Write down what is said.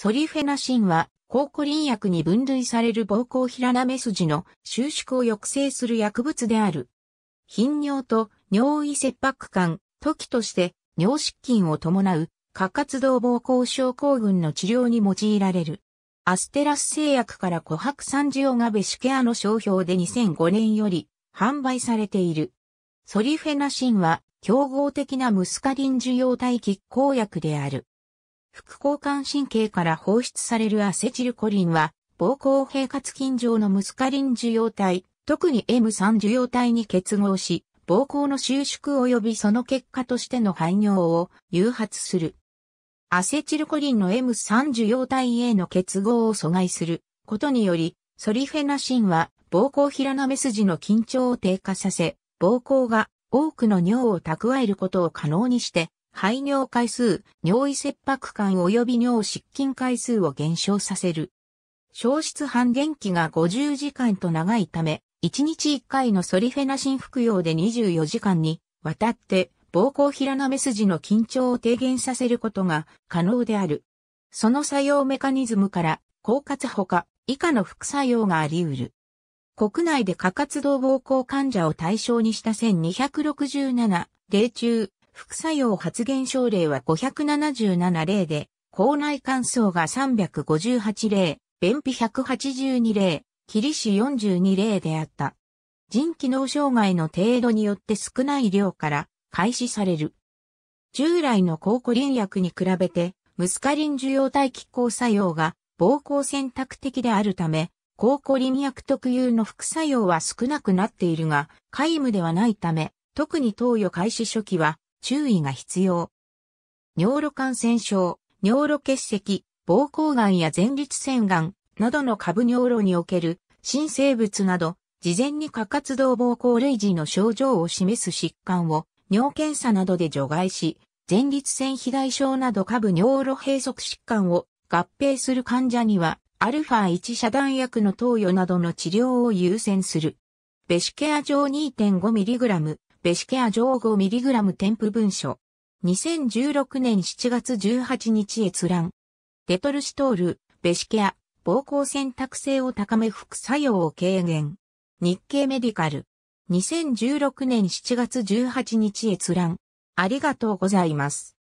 ソリフェナシンは、抗コリン薬に分類される膀胱平なめ筋の収縮を抑制する薬物である。頻尿と尿意切迫感、時として尿失禁を伴う過活動膀胱症候群の治療に用いられる。アステラス製薬から琥珀酸ジオガベシケアの商標で2005年より販売されている。ソリフェナシンは競合的なムスカリン受容体拮抗薬である。副交感神経から放出されるアセチルコリンは、膀胱平滑筋上のムスカリン受容体、特に M3 受容体に結合し、膀胱の収縮及びその結果としての排尿を誘発する。アセチルコリンの M3 受容体への結合を阻害することにより、ソリフェナシンは膀胱平なめ筋の緊張を低下させ、膀胱が多くの尿を蓄えることを可能にして、排尿回数、尿意切迫感及び尿失禁回数を減少させる。消失半減期が50時間と長いため、1日1回のソリフェナシン服用で24時間にわたって膀胱平なめ筋の緊張を低減させることが可能である。その作用メカニズムから、狡猾ほか以下の副作用があり得る。国内で過活動膀胱患者を対象にした1267例中、副作用発現症例は577例で、校内乾燥が358例、便秘182例、キリシ42例であった。腎機能障害の程度によって少ない量から開始される。従来の抗コリン薬に比べて、ムスカリン受容体拮抗作用が膀胱選択的であるため、抗コリン薬特有の副作用は少なくなっているが、皆無ではないため、特に投与開始初期は注意が必要。尿路感染症、尿路結石、膀胱がんや前立腺がんなどの下部尿路における新生物など、事前に過活動膀胱類似の症状を示す疾患を尿検査などで除外し、前立腺肥大症など下部尿路閉塞疾患を合併する患者には、アルファ1遮断薬の投与などの治療を優先する。ベシケア錠 2.5mg、ベシケア上 5mg 添付文書。2016年7月18日閲覧。デトルシトール、ベシケア、膀胱選択性を高め副作用を軽減。日経メディカル。2016年7月18日閲覧。ありがとうございます。